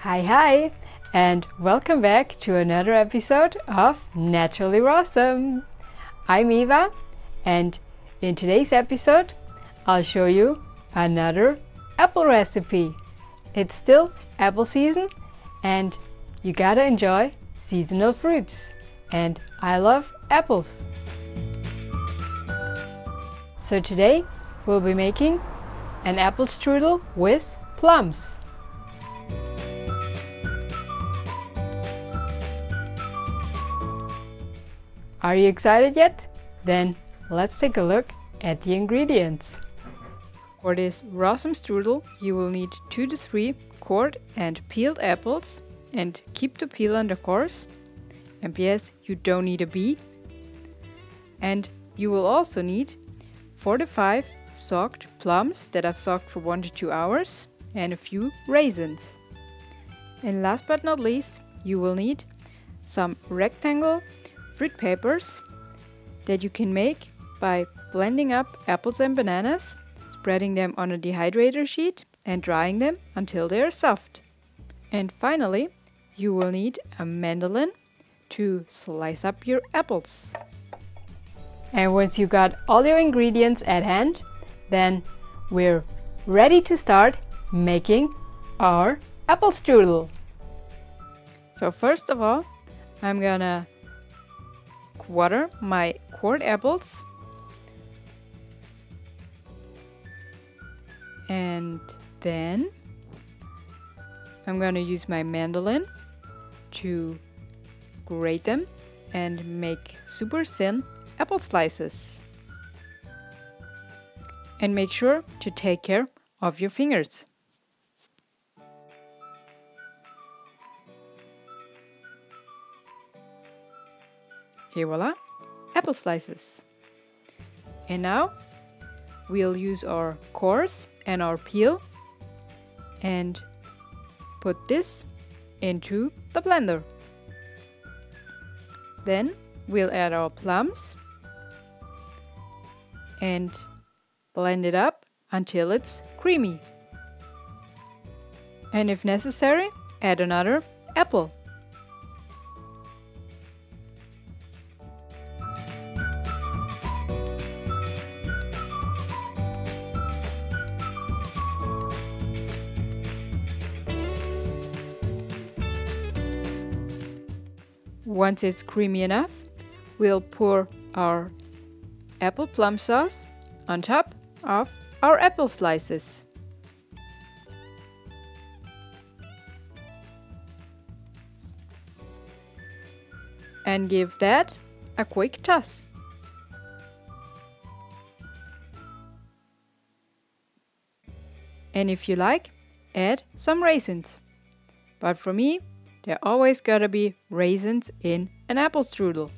Hi, hi, and welcome back to another episode of Naturally Rawsome. I'm Eva, and in today's episode, I'll show you another apple recipe. It's still apple season, and you gotta enjoy seasonal fruits. And I love apples. So today, we'll be making an apple strudel with plums. Are you excited yet? Then let's take a look at the ingredients. For this Rawsome strudel, you will need 2 to 3 cored and peeled apples and keep the peel under course. And yes, you don't need a bee. And you will also need 4 to 5 soaked plums that I've soaked for 1 to 2 hours and a few raisins. And last but not least, you will need some rectangle fruit papers that you can make by blending up apples and bananas, spreading them on a dehydrator sheet and drying them until they are soft. And finally, you will need a mandolin to slice up your apples. And once you got all your ingredients at hand, then we're ready to start making our apple strudel. So first of all, I'm gonna quarter my cored apples and then I'm gonna use my mandolin to grate them and make super thin apple slices. And make sure to take care of your fingers. Here voila, apple slices. And now we'll use our cores and our peel and put this into the blender. Then we'll add our plums and blend it up until it's creamy. And if necessary, add another apple. Once it's creamy enough, we'll pour our apple plum sauce on top of our apple slices. And give that a quick toss. And if you like, add some raisins. But for me, there always gotta be raisins in an apple strudel.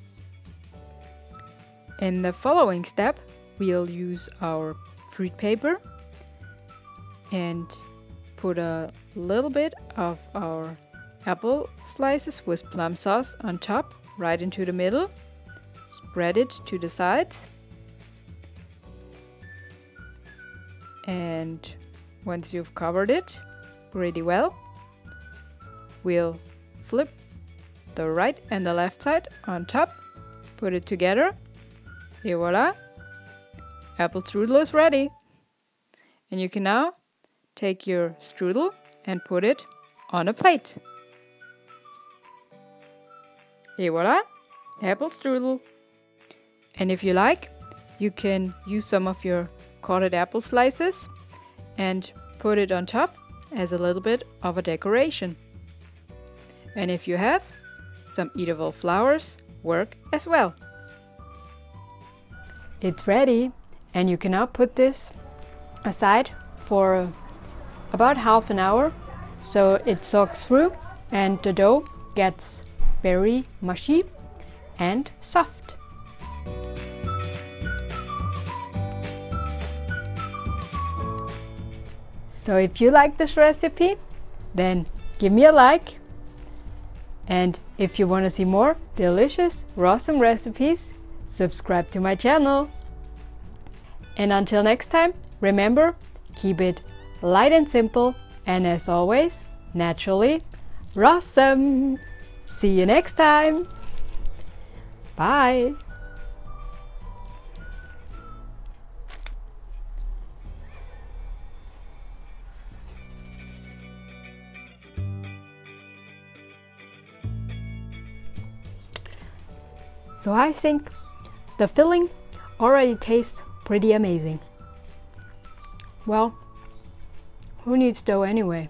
In the following step, we'll use our fruit paper and put a little bit of our apple slices with plum sauce on top, right into the middle. Spread it to the sides. And once you've covered it pretty well, we'll flip the right and the left side on top, put it together, et voila, apple strudel is ready. And you can now take your strudel and put it on a plate. Et voila, apple strudel. And if you like, you can use some of your cotted apple slices and put it on top as a little bit of a decoration. And if you have, some edible flowers work as well. It's ready and you can now put this aside for about half an hour so it soaks through and the dough gets very mushy and soft. So if you like this recipe, then give me a like and if you want to see more delicious, Rawsome recipes, subscribe to my channel. And until next time, remember, keep it light and simple, and as always, naturally Rawsome. See you next time. Bye. So I think the filling already tastes pretty amazing. Well, who needs dough anyway?